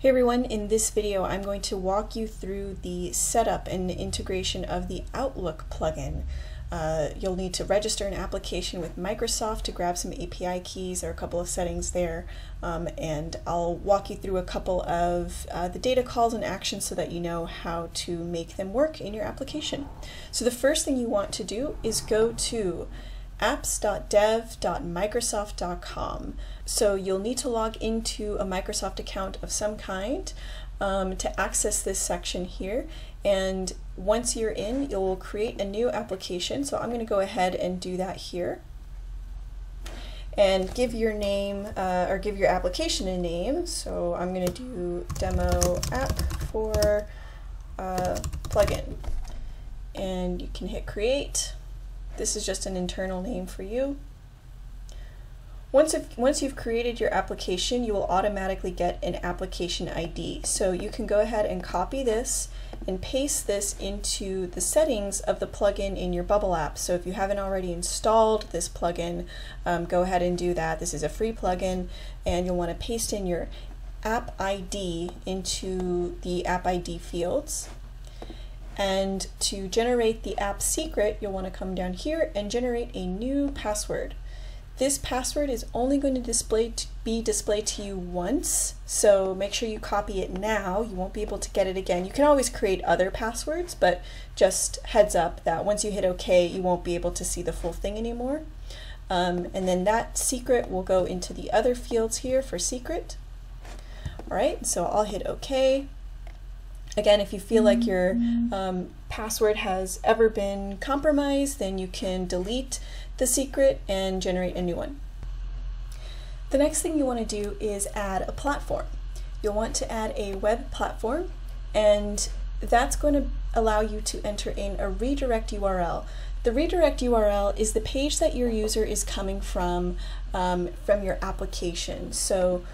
Hey everyone, in this video I'm going to walk you through the setup and integration of the Outlook plugin. Uh, you'll need to register an application with Microsoft to grab some API keys. or a couple of settings there, um, and I'll walk you through a couple of uh, the data calls and actions so that you know how to make them work in your application. So the first thing you want to do is go to apps.dev.microsoft.com. So you'll need to log into a Microsoft account of some kind um, to access this section here. And once you're in, you'll create a new application. So I'm going to go ahead and do that here. And give your name, uh, or give your application a name. So I'm going to do demo app for uh, plugin. And you can hit create. This is just an internal name for you. Once, if, once you've created your application, you will automatically get an application ID. So you can go ahead and copy this and paste this into the settings of the plugin in your Bubble app. So if you haven't already installed this plugin, um, go ahead and do that. This is a free plugin and you'll want to paste in your app ID into the app ID fields. And to generate the app secret, you'll want to come down here and generate a new password. This password is only going to display to be displayed to you once, so make sure you copy it now. You won't be able to get it again. You can always create other passwords, but just heads up that once you hit OK, you won't be able to see the full thing anymore. Um, and then that secret will go into the other fields here for secret. All right, so I'll hit OK. Again, if you feel like your um, password has ever been compromised, then you can delete the secret and generate a new one. The next thing you want to do is add a platform. You'll want to add a web platform and that's going to allow you to enter in a redirect URL. The redirect URL is the page that your user is coming from um, from your application. So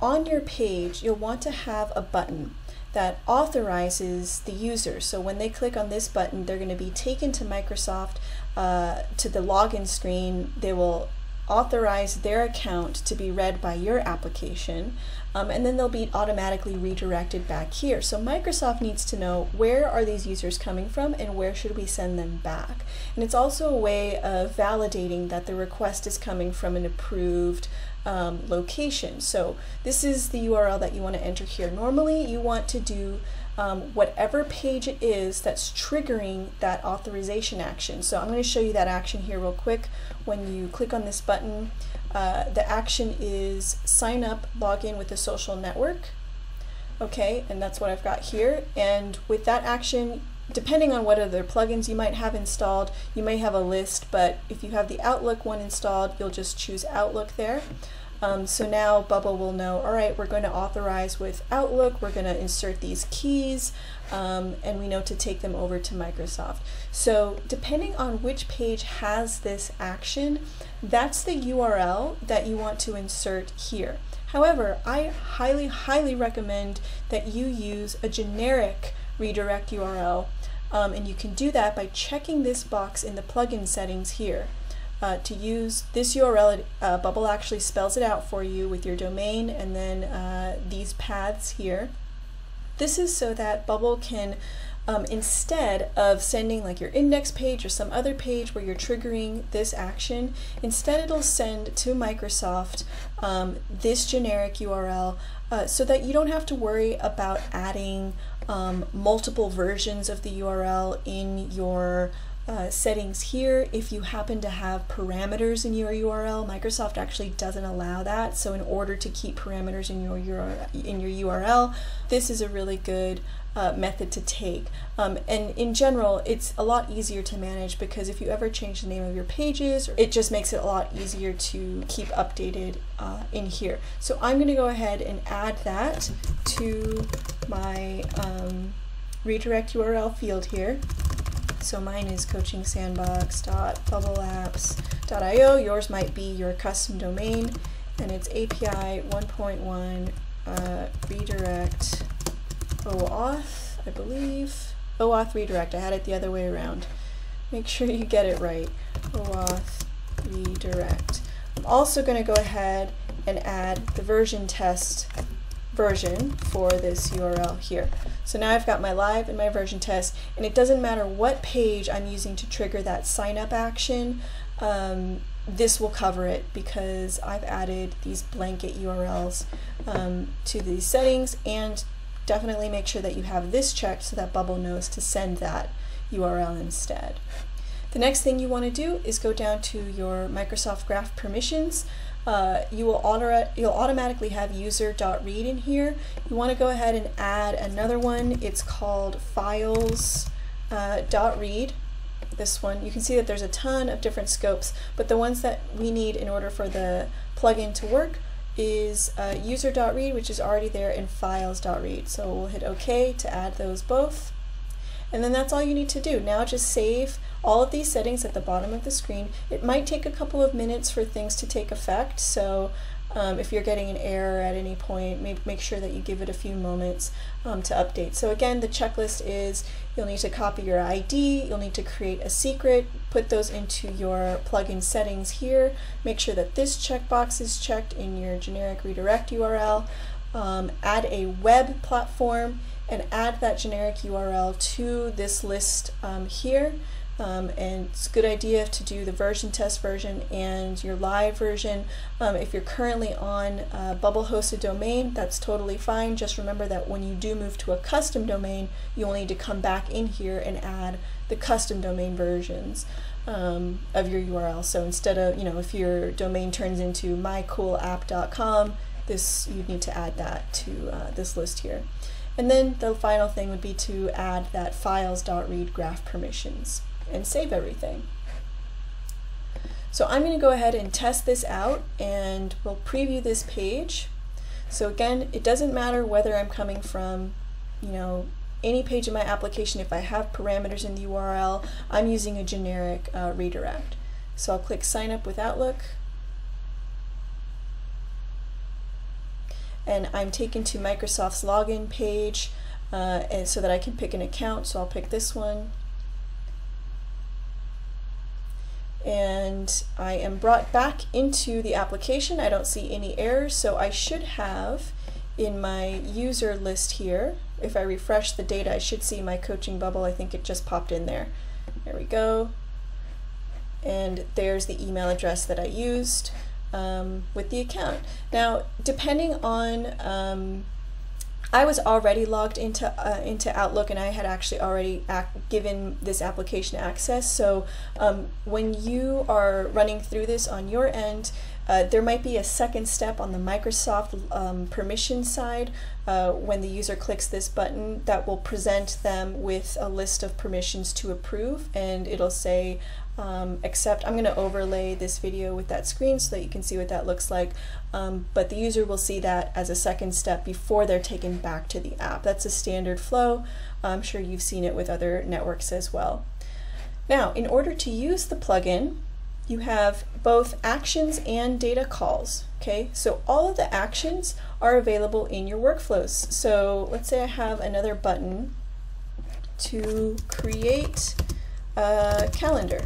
on your page, you'll want to have a button that authorizes the user. So when they click on this button, they're going to be taken to Microsoft uh, to the login screen. They will authorize their account to be read by your application, um, and then they'll be automatically redirected back here. So Microsoft needs to know where are these users coming from and where should we send them back. And it's also a way of validating that the request is coming from an approved um, location. So this is the URL that you want to enter here. Normally you want to do um, whatever page it is that's triggering that authorization action. So I'm going to show you that action here real quick. When you click on this button, uh, the action is sign up, log in with a social network. Okay, and that's what I've got here. And with that action, depending on what other plugins you might have installed, you may have a list, but if you have the Outlook one installed, you'll just choose Outlook there. Um, so now Bubble will know, all right, we're going to authorize with Outlook, we're going to insert these keys, um, and we know to take them over to Microsoft. So depending on which page has this action, that's the URL that you want to insert here. However, I highly, highly recommend that you use a generic redirect URL, um, and you can do that by checking this box in the plugin settings here uh, to use this URL, uh, Bubble actually spells it out for you with your domain and then uh, these paths here. This is so that Bubble can, um, instead of sending like your index page or some other page where you're triggering this action, instead it'll send to Microsoft um, this generic URL uh, so that you don't have to worry about adding um, multiple versions of the URL in your uh, settings here. If you happen to have parameters in your URL, Microsoft actually doesn't allow that. So in order to keep parameters in your URL, in your URL, this is a really good uh, method to take. Um, and in general, it's a lot easier to manage because if you ever change the name of your pages, it just makes it a lot easier to keep updated uh, in here. So I'm going to go ahead and add that to my um, redirect URL field here. So mine is coachingsandbox.bubbleapps.io. Yours might be your custom domain, and it's API 1.1 uh, redirect OAuth, I believe. OAuth redirect. I had it the other way around. Make sure you get it right. OAuth redirect. I'm also going to go ahead and add the version test version for this URL here. So now I've got my live and my version test, and it doesn't matter what page I'm using to trigger that sign up action, um, this will cover it because I've added these blanket URLs um, to these settings and definitely make sure that you have this checked so that Bubble knows to send that URL instead. The next thing you want to do is go down to your Microsoft Graph permissions. Uh, you will auto you'll automatically have user.read in here. You want to go ahead and add another one. It's called files.read. Uh, dot read this one. You can see that there's a ton of different scopes, but the ones that we need in order for the plugin to work is uh, user.read, which is already there, and files.read. So we'll hit OK to add those both. And then that's all you need to do. Now just save all of these settings at the bottom of the screen. It might take a couple of minutes for things to take effect, so um, if you're getting an error at any point, make, make sure that you give it a few moments um, to update. So again, the checklist is you'll need to copy your ID, you'll need to create a secret, put those into your plugin settings here, make sure that this checkbox is checked in your generic redirect URL, um, add a web platform, and add that generic URL to this list um, here. Um, and it's a good idea to do the version test version and your live version. Um, if you're currently on a bubble hosted domain, that's totally fine. Just remember that when you do move to a custom domain, you'll need to come back in here and add the custom domain versions um, of your URL. So instead of, you know, if your domain turns into mycoolapp.com, this you'd need to add that to uh, this list here. And then the final thing would be to add that files.read graph permissions and save everything. So I'm going to go ahead and test this out and we'll preview this page. So again, it doesn't matter whether I'm coming from, you know, any page in my application, if I have parameters in the URL, I'm using a generic uh, redirect. So I'll click sign up with Outlook. And I'm taken to Microsoft's login page uh, and so that I can pick an account. So I'll pick this one. and I am brought back into the application. I don't see any errors, so I should have in my user list here, if I refresh the data, I should see my coaching bubble. I think it just popped in there. There we go. And there's the email address that I used um, with the account. Now, depending on um, I was already logged into uh, into Outlook and I had actually already given this application access. So um, when you are running through this on your end, uh, there might be a second step on the Microsoft um, permission side uh, when the user clicks this button that will present them with a list of permissions to approve and it'll say um, except I'm going to overlay this video with that screen so that you can see what that looks like. Um, but the user will see that as a second step before they're taken back to the app. That's a standard flow. I'm sure you've seen it with other networks as well. Now, in order to use the plugin, you have both actions and data calls. Okay, so all of the actions are available in your workflows. So let's say I have another button to create a calendar.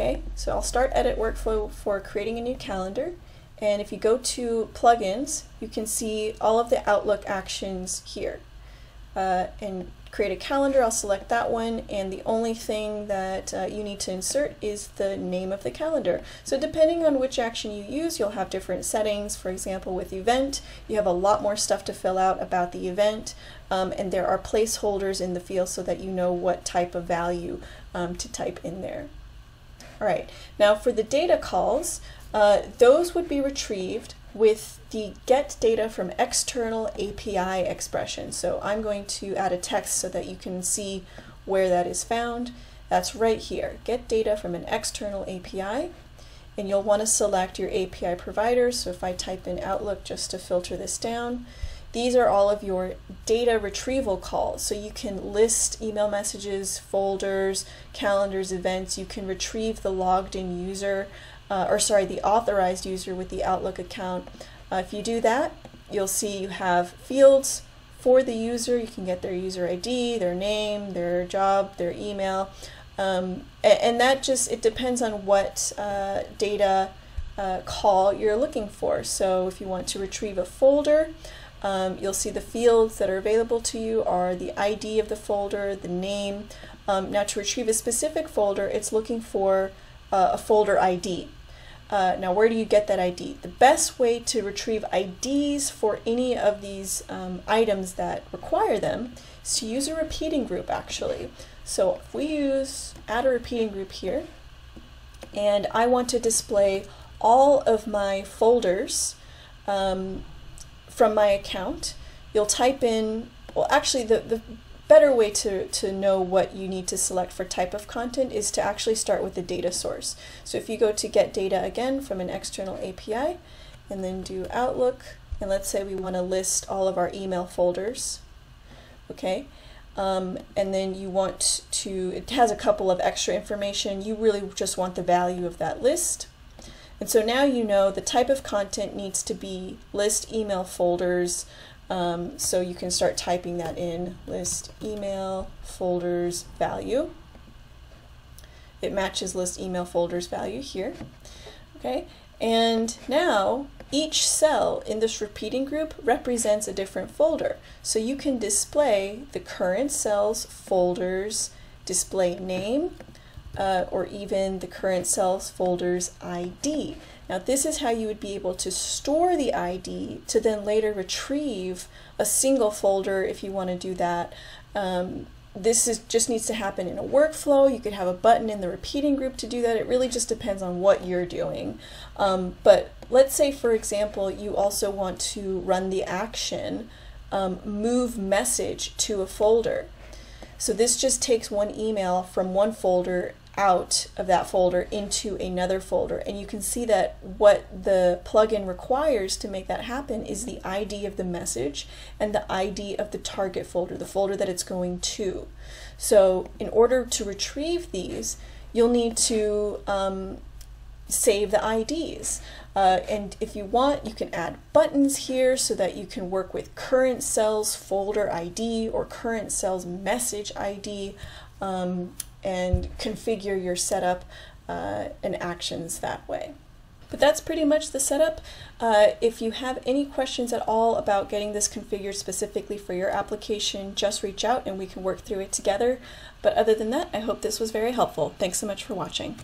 Okay, so I'll start edit workflow for creating a new calendar. And if you go to plugins, you can see all of the Outlook actions here. Uh, and create a calendar, I'll select that one, and the only thing that uh, you need to insert is the name of the calendar. So depending on which action you use, you'll have different settings. For example, with event, you have a lot more stuff to fill out about the event, um, and there are placeholders in the field so that you know what type of value um, to type in there. All right, now for the data calls, uh, those would be retrieved with the get data from external API expression. So I'm going to add a text so that you can see where that is found. That's right here, get data from an external API. And you'll want to select your API provider. So if I type in Outlook just to filter this down, these are all of your data retrieval calls. So you can list email messages, folders, calendars, events. You can retrieve the logged in user, uh, or sorry, the authorized user with the Outlook account. Uh, if you do that, you'll see you have fields for the user. You can get their user ID, their name, their job, their email. Um, and, that just, it depends on what uh, data uh, call you're looking for. So if you want to retrieve a folder, um, you'll see the fields that are available to you are the ID of the folder, the name. Um, now to retrieve a specific folder, it's looking for uh, a folder ID. Uh, now where do you get that ID? The best way to retrieve IDs for any of these um, items that require them is to use a repeating group actually. So if we use add a repeating group here, and I want to display all of my folders um, from my account, you'll type in, well actually the, the better way to, to know what you need to select for type of content is to actually start with the data source. So if you go to get data again from an external API and then do Outlook, and let's say we want to list all of our email folders, okay, um, and then you want to, it has a couple of extra information, you really just want the value of that list. And so now you know the type of content needs to be list email folders, um, so you can start typing that in, list email folders value. It matches list email folders value here. Okay, and now each cell in this repeating group represents a different folder. So you can display the current cell's folders, display name, uh, or even the current cell's folders ID. Now this is how you would be able to store the ID to then later retrieve a single folder if you want to do that. Um, this is just needs to happen in a workflow. You could have a button in the repeating group to do that. It really just depends on what you're doing. Um, but let's say, for example, you also want to run the action um, move message to a folder. So this just takes one email from one folder out of that folder into another folder. And you can see that what the plugin requires to make that happen is the ID of the message and the ID of the target folder, the folder that it's going to. So in order to retrieve these, you'll need to um, save the IDs. Uh, and if you want, you can add buttons here so that you can work with current cells folder ID or current cells message ID. Um, and configure your setup uh, and actions that way. But that's pretty much the setup. Uh, if you have any questions at all about getting this configured specifically for your application, just reach out and we can work through it together. But other than that, I hope this was very helpful. Thanks so much for watching.